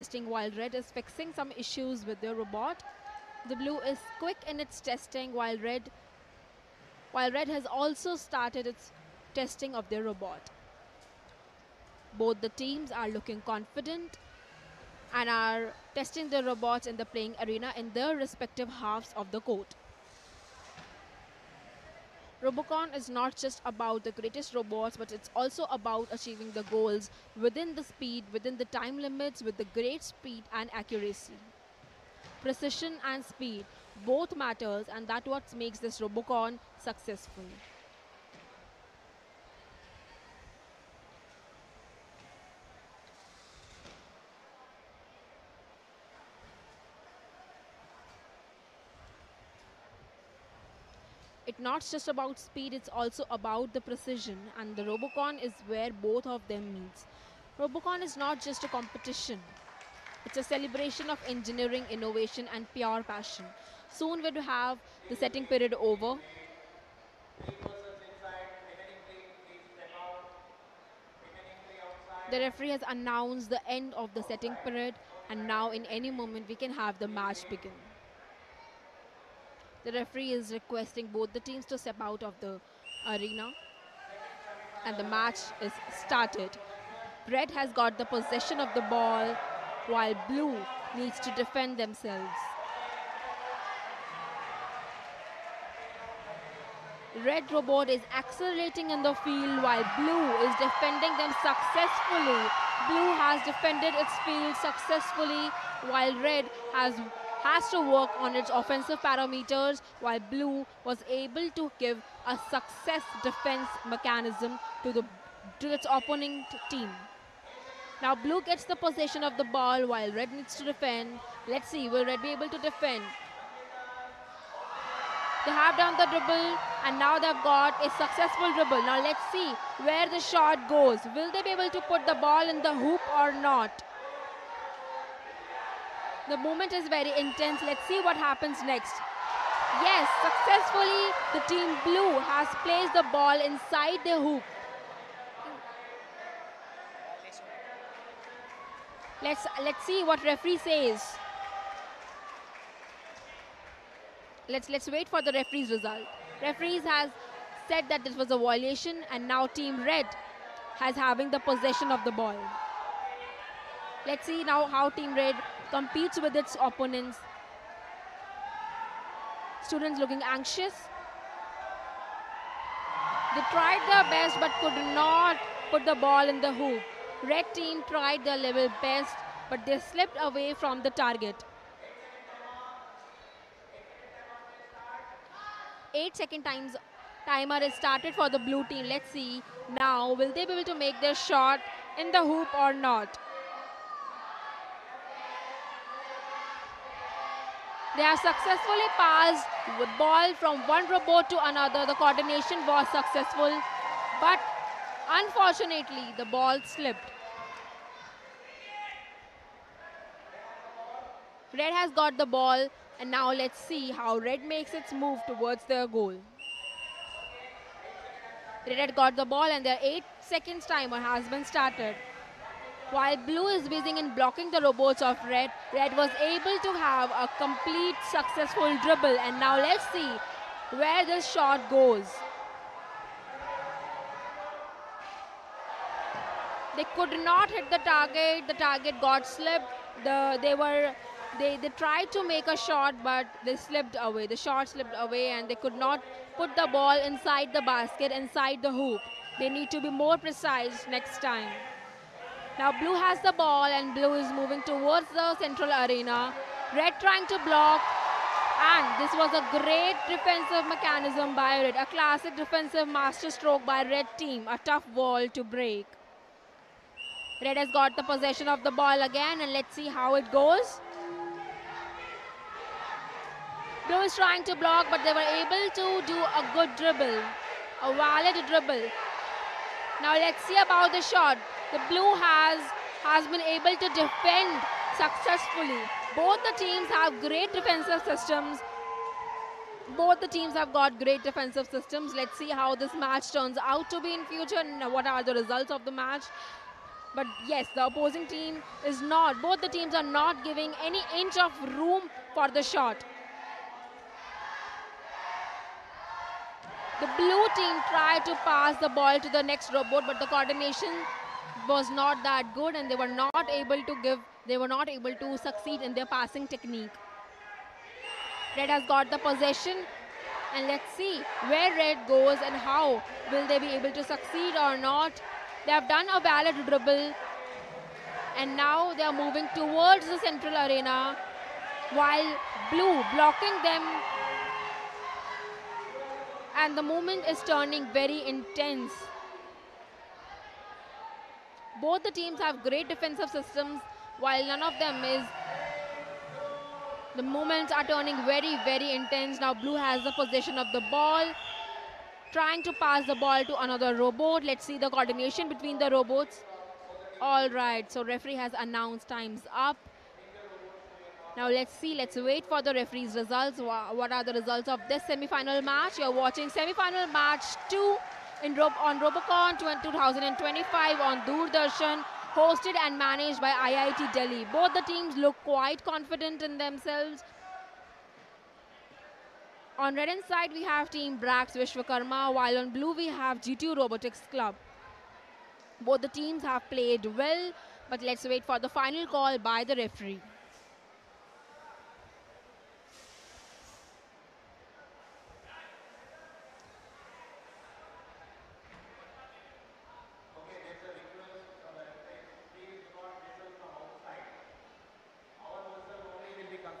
testing while red is fixing some issues with their robot. The blue is quick in its testing while red while red has also started its testing of their robot. Both the teams are looking confident and are testing their robots in the playing arena in their respective halves of the court. Robocon is not just about the greatest robots, but it's also about achieving the goals within the speed, within the time limits, with the great speed and accuracy. Precision and speed both matters, and that's what makes this Robocon successful. It's not just about speed, it's also about the precision, and the Robocon is where both of them meets. Robocon is not just a competition. It's a celebration of engineering, innovation, and pure passion. Soon we'll have the setting period over. The referee has announced the end of the setting period, and now in any moment we can have the match begin. The referee is requesting both the teams to step out of the arena, and the match is started. Red has got the possession of the ball, while blue needs to defend themselves. Red robot is accelerating in the field while blue is defending them successfully. Blue has defended its field successfully while red has has to work on its offensive parameters while blue was able to give a success defense mechanism to the to its opponent team. Now blue gets the possession of the ball while red needs to defend. Let's see, will red be able to defend? They have done the dribble and now they've got a successful dribble. Now let's see where the shot goes. Will they be able to put the ball in the hoop or not? The movement is very intense. Let's see what happens next. Yes, successfully the team blue has placed the ball inside the hoop. Let's let's see what referee says. Let's let's wait for the referee's result. Referees has said that this was a violation and now team red has having the possession of the ball. Let's see now how team red competes with its opponents. Students looking anxious. They tried their best but could not put the ball in the hoop. Red team tried their level best but they slipped away from the target. 8 second times timer is started for the blue team. Let's see now will they be able to make their shot in the hoop or not. They have successfully passed the ball from one robot to another. The coordination was successful, but unfortunately, the ball slipped. Red has got the ball, and now let's see how Red makes its move towards their goal. Red had got the ball, and their 8 seconds timer has been started. While blue is busy in blocking the robots of red, red was able to have a complete successful dribble. And now let's see where this shot goes. They could not hit the target. The target got slipped. The, they were they, they tried to make a shot, but they slipped away. The shot slipped away, and they could not put the ball inside the basket, inside the hoop. They need to be more precise next time. Now blue has the ball and blue is moving towards the central arena. Red trying to block and this was a great defensive mechanism by red. A classic defensive masterstroke by red team. A tough wall to break. Red has got the possession of the ball again and let's see how it goes. Blue is trying to block but they were able to do a good dribble. A valid dribble. Now let's see about the shot the blue has has been able to defend successfully. Both the teams have great defensive systems. Both the teams have got great defensive systems. Let's see how this match turns out to be in future and what are the results of the match. But yes, the opposing team is not. Both the teams are not giving any inch of room for the shot. The blue team tried to pass the ball to the next robot, but the coordination was not that good and they were not able to give, they were not able to succeed in their passing technique. Red has got the possession and let's see where red goes and how will they be able to succeed or not. They have done a valid dribble and now they are moving towards the central arena while blue blocking them and the movement is turning very intense. Both the teams have great defensive systems while none of them is the moments are turning very very intense. Now blue has the possession of the ball trying to pass the ball to another robot. Let's see the coordination between the robots. All right so referee has announced times up. Now let's see, let's wait for the referee's results. What are the results of this semi-final match? You're watching semi-final match 2 in on Robocon 2025 on Doordarshan, hosted and managed by IIT Delhi. Both the teams look quite confident in themselves. On red and side, we have Team Brax Vishwakarma, while on blue, we have GTU Robotics Club. Both the teams have played well, but let's wait for the final call by the referee.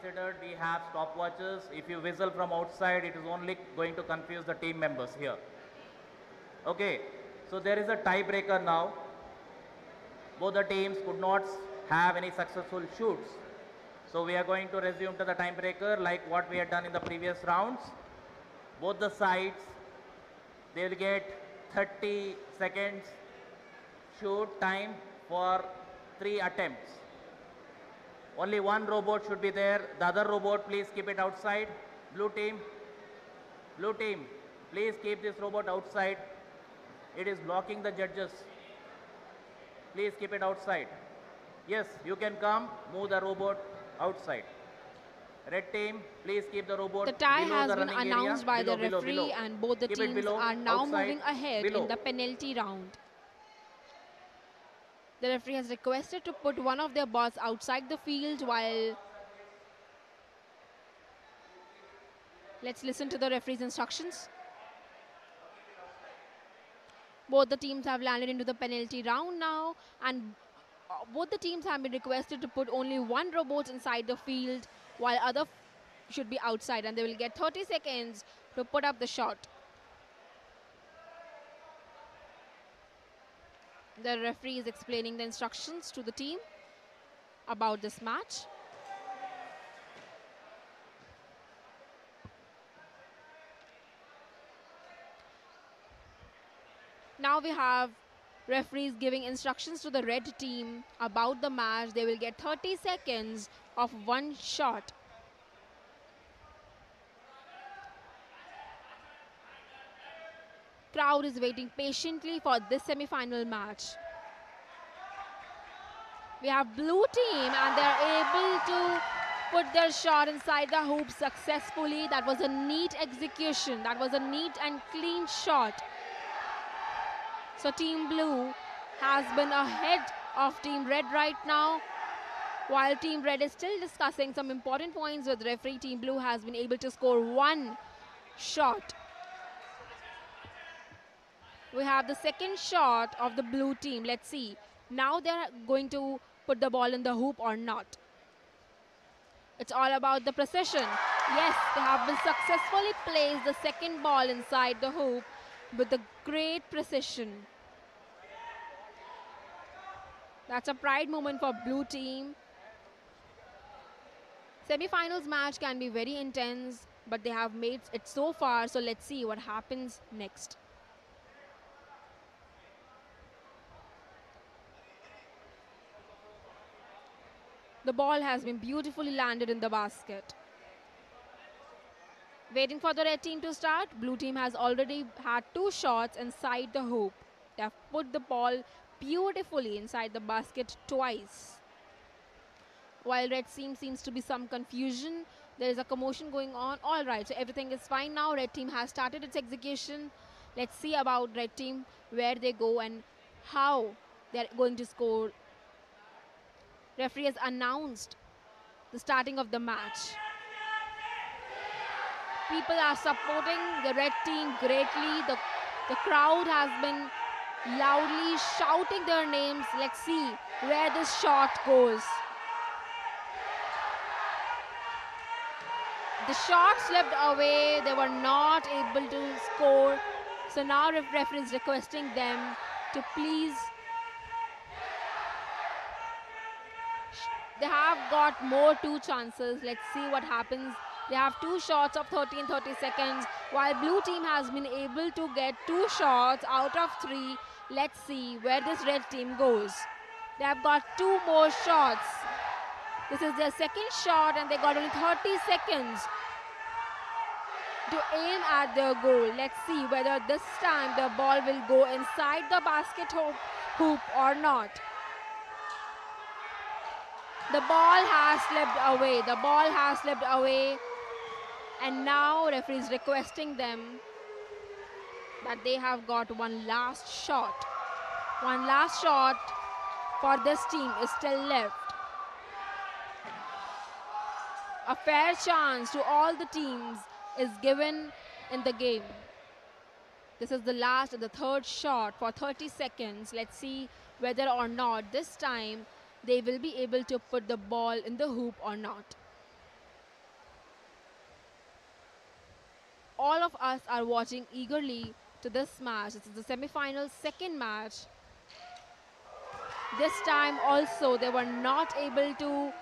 Considered we have stopwatches. If you whistle from outside, it is only going to confuse the team members here. Okay, so there is a tiebreaker now. Both the teams could not have any successful shoots. So we are going to resume to the tiebreaker like what we had done in the previous rounds. Both the sides, they will get 30 seconds shoot time for three attempts. Only one robot should be there. The other robot, please keep it outside. Blue team, blue team, please keep this robot outside. It is blocking the judges. Please keep it outside. Yes, you can come, move the robot outside. Red team, please keep the robot The tie has the been announced area. by below, the referee below. and both the Keep teams below, are now outside, moving ahead below. in the penalty round. The referee has requested to put one of their balls outside the field while Let's listen to the referee's instructions. Both the teams have landed into the penalty round now and uh, both the teams have been requested to put only one robot inside the field while other should be outside and they will get 30 seconds to put up the shot. The referee is explaining the instructions to the team about this match. Now we have referees giving instructions to the red team about the match. They will get 30 seconds of one shot. Crowd is waiting patiently for this semi-final match. We have blue team and they're able to put their shot inside the hoop successfully. That was a neat execution. That was a neat and clean shot. So Team Blue has been ahead of Team Red right now. While Team Red is still discussing some important points with referee, Team Blue has been able to score one shot. We have the second shot of the blue team. Let's see. Now they're going to put the ball in the hoop or not. It's all about the precision. Yes, they have been successfully placed the second ball inside the hoop with a great precision. That's a pride moment for blue team. Semi-finals match can be very intense, but they have made it so far. So let's see what happens next. The ball has been beautifully landed in the basket. Waiting for the red team to start, blue team has already had two shots inside the hoop. They have put the ball beautifully inside the basket twice. While red team seems to be some confusion, there is a commotion going on. All right, so everything is fine now. Red team has started its execution. Let's see about red team, where they go and how they're going to score. Referee has announced the starting of the match. People are supporting the red team greatly. The, the crowd has been loudly shouting their names. Let's see where this shot goes. The shot slipped away. They were not able to score. So now ref referee is requesting them to please. They have got more two chances. Let's see what happens. They have two shots of 30 and 30 seconds, while blue team has been able to get two shots out of three. Let's see where this red team goes. They have got two more shots. This is their second shot and they got only 30 seconds to aim at their goal. Let's see whether this time the ball will go inside the basket hoop or not. The ball has slipped away. The ball has slipped away. And now referee is requesting them that they have got one last shot. One last shot for this team is still left. A fair chance to all the teams is given in the game. This is the last the third shot for 30 seconds. Let's see whether or not this time they will be able to put the ball in the hoop or not. All of us are watching eagerly to this match. This is the semi-final second match. This time also they were not able to